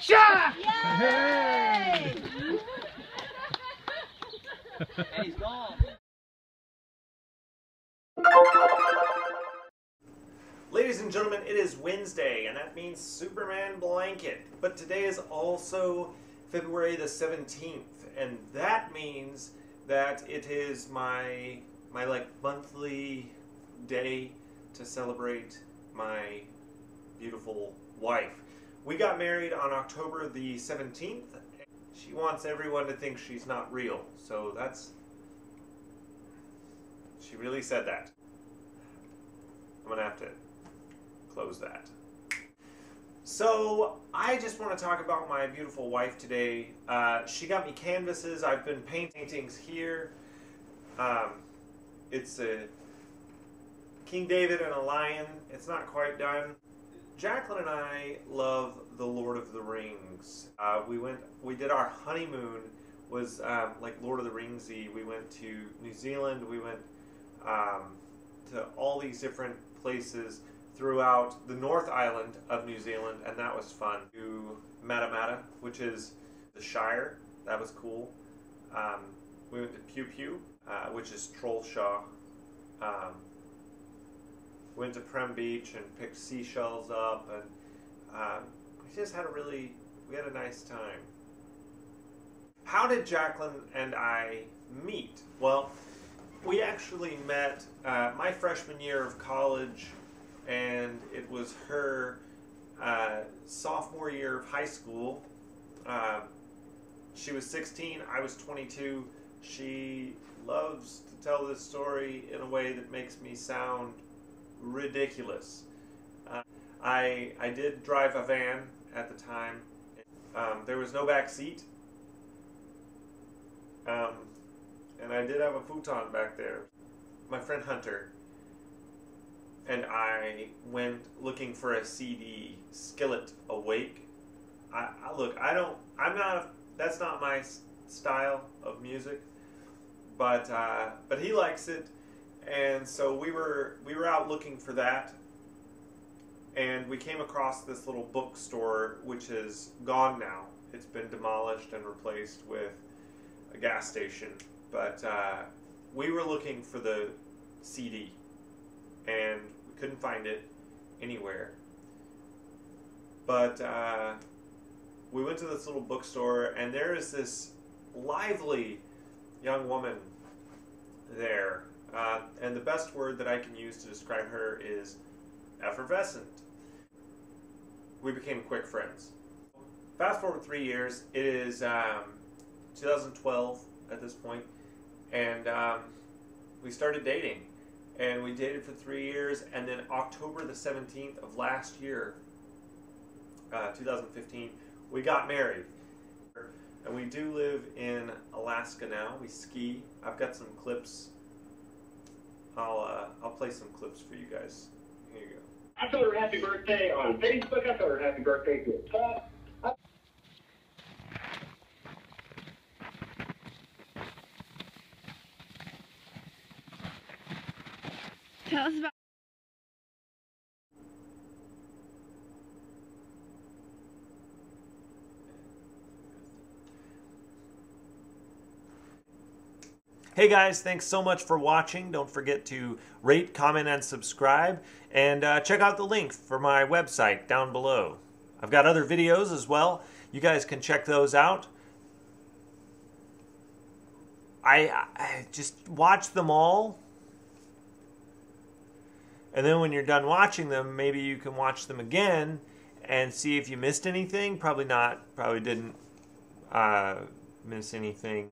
shot! Yay! Hey, he's gone. Ladies and gentlemen, it is Wednesday, and that means Superman Blanket. But today is also February the 17th, and that means that it is my my like monthly day to celebrate my beautiful wife. We got married on October the 17th. She wants everyone to think she's not real, so that's she really said that. I'm gonna have to close that. So, I just want to talk about my beautiful wife today. Uh, she got me canvases. I've been painting here. Um, it's a King David and a lion. It's not quite done. Jacqueline and I love the Lord of the Rings. Uh, we went, we did our honeymoon was um, like Lord of the Ringsy. We went to New Zealand. We went um, to all these different places throughout the North Island of New Zealand, and that was fun. To Matamata, which is the Shire, that was cool. Um, we went to Piopio, uh, which is Trollshaw. Went to Prem Beach and picked seashells up, and um, we just had a really, we had a nice time. How did Jacqueline and I meet? Well, we actually met uh, my freshman year of college and it was her uh, sophomore year of high school. Uh, she was 16, I was 22. She loves to tell this story in a way that makes me sound ridiculous. Uh, I, I did drive a van at the time. Um, there was no back seat. Um, and I did have a futon back there. My friend Hunter and I went looking for a CD, Skillet Awake. I, I look, I don't, I'm not, a, that's not my style of music, but uh, but he likes it, and so we were we were out looking for that, and we came across this little bookstore which is gone now. It's been demolished and replaced with a gas station, but uh, we were looking for the CD, and we couldn't find it anywhere. But uh, we went to this little bookstore, and there is this lively young woman there. Uh, and the best word that I can use to describe her is effervescent. We became quick friends. Fast forward three years, it is um, 2012 at this point, and um, we started dating. And we dated for three years. And then october the 17th of last year uh, 2015 we got married. And we do live in alaska now. We ski. I've got some clips i'll uh, i'll play some clips for you guys here you go I told her happy birthday on Facebook. I told her happy birthday to a talk. Tell us about. Hey guys, thanks so much for watching. Don't forget to rate, comment, and subscribe. And uh, check out the link for my website down below. I've got other videos as well. You guys can check those out. I, I just watch them all. And then when you're done watching them, maybe you can watch them again and see if you missed anything. Probably not. Probably didn't uh, miss anything.